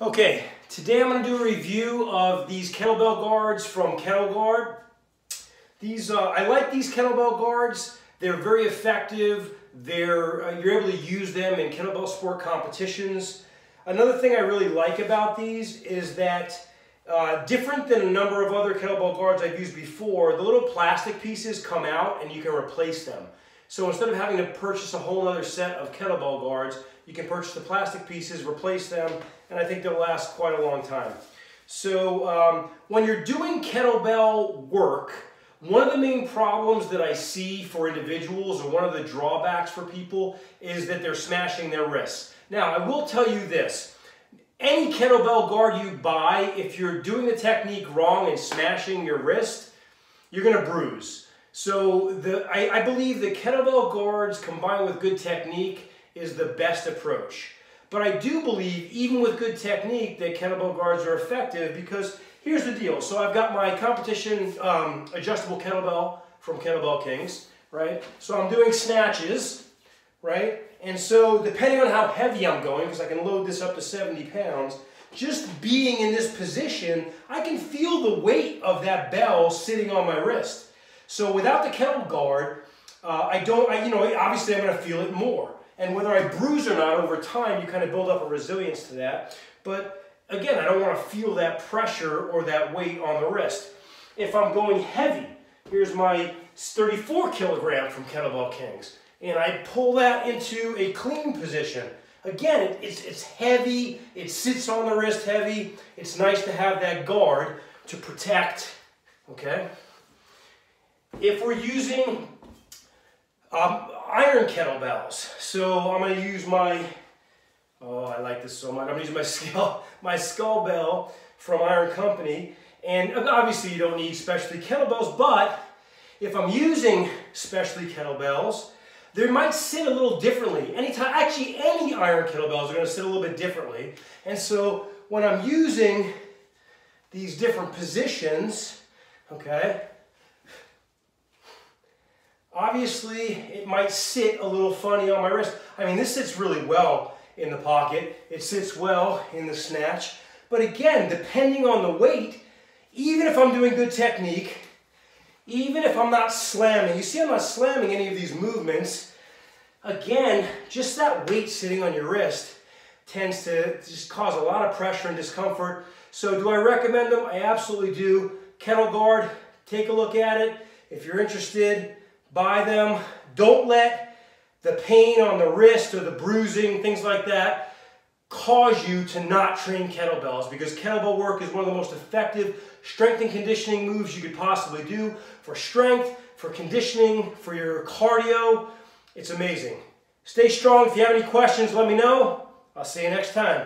Okay, today I'm going to do a review of these kettlebell guards from KettleGuard. These, uh, I like these kettlebell guards. They're very effective. They're, uh, you're able to use them in kettlebell sport competitions. Another thing I really like about these is that uh, different than a number of other kettlebell guards I've used before, the little plastic pieces come out and you can replace them. So instead of having to purchase a whole other set of kettlebell guards, you can purchase the plastic pieces, replace them, and I think they'll last quite a long time. So um, when you're doing kettlebell work, one of the main problems that I see for individuals, or one of the drawbacks for people, is that they're smashing their wrists. Now, I will tell you this. Any kettlebell guard you buy, if you're doing the technique wrong and smashing your wrist, you're going to bruise. So the, I, I believe the kettlebell guards combined with good technique is the best approach. But I do believe, even with good technique, that kettlebell guards are effective because here's the deal. So I've got my competition um, adjustable kettlebell from Kettlebell Kings, right? So I'm doing snatches, right? And so depending on how heavy I'm going, because I can load this up to 70 pounds, just being in this position, I can feel the weight of that bell sitting on my wrist. So without the kettle guard, uh, I don't, I, you know, obviously I'm going to feel it more. And whether I bruise or not, over time, you kind of build up a resilience to that. But again, I don't want to feel that pressure or that weight on the wrist. If I'm going heavy, here's my 34 kilogram from Kettlebell Kings. And I pull that into a clean position. Again, it's, it's heavy, it sits on the wrist heavy. It's nice to have that guard to protect, okay? If we're using um, iron kettlebells. So I'm to use my, oh, I like this so much. I'm use my skull, my skull bell from Iron Company. And obviously you don't need specialty kettlebells, but if I'm using specialty kettlebells, they might sit a little differently. Anytime, actually any iron kettlebells are going to sit a little bit differently. And so when I'm using these different positions, okay, Obviously, it might sit a little funny on my wrist. I mean, this sits really well in the pocket. It sits well in the snatch. But again, depending on the weight, even if I'm doing good technique, even if I'm not slamming, you see I'm not slamming any of these movements, again, just that weight sitting on your wrist tends to just cause a lot of pressure and discomfort. So do I recommend them? I absolutely do. KettleGuard, take a look at it. If you're interested, buy them. Don't let the pain on the wrist or the bruising, things like that, cause you to not train kettlebells because kettlebell work is one of the most effective strength and conditioning moves you could possibly do for strength, for conditioning, for your cardio. It's amazing. Stay strong. If you have any questions, let me know. I'll see you next time.